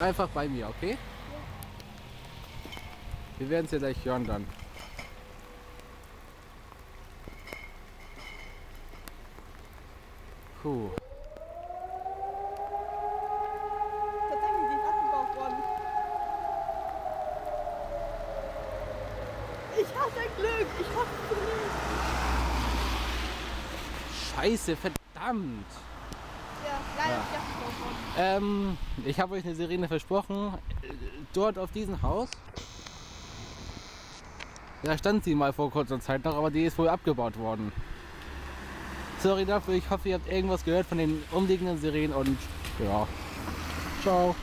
Einfach bei mir, okay? Wir werden es ja gleich hören dann. Puh. Tatsächlich, die ist abgebaut worden. Ich hatte Glück, ich hatte Glück. Scheiße, verdammt! Ja, leider Ja. ist die abgebaut worden. Ähm, ich habe euch eine Sirene versprochen. Dort auf diesem Haus. Da stand sie mal vor kurzer Zeit noch, aber die ist wohl abgebaut worden. Sorry dafür, ich hoffe, ihr habt irgendwas gehört von den umliegenden Sirenen und ja. Ciao.